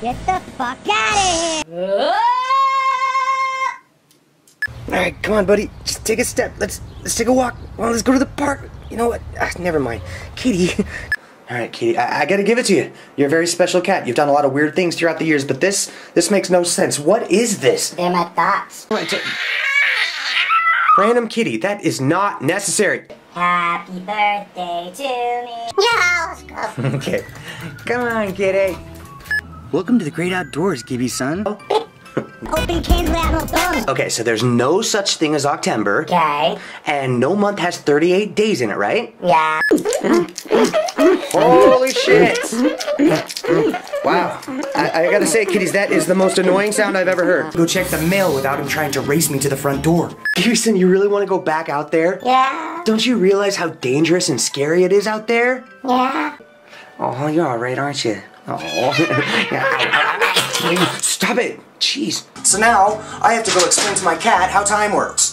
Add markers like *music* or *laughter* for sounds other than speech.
Get the fuck out of here! All right, come on, buddy. Just take a step. Let's let's take a walk. Well, let's go to the park. You know what? Ah, never mind, Kitty. *laughs* All right, Kitty. I, I gotta give it to you. You're a very special cat. You've done a lot of weird things throughout the years, but this this makes no sense. What is this? They're my thoughts. Random kitty. That is not necessary. Happy birthday to me. Yeah, let's *laughs* go. okay. Come on, kitty. Welcome to the great outdoors, Gibby son. Oh. Open cans without no thumbs. Okay, so there's no such thing as October, Okay. and no month has 38 days in it, right? Yeah. Holy shit! Wow. I, I gotta say, kitties, that is the most annoying sound I've ever heard. Go check the mail without him trying to race me to the front door. Houston, you really want to go back out there? Yeah. Don't you realize how dangerous and scary it is out there? Yeah. Oh, you're alright, aren't you? Oh. *laughs* Stop it! Jeez. So now, I have to go explain to my cat how time works.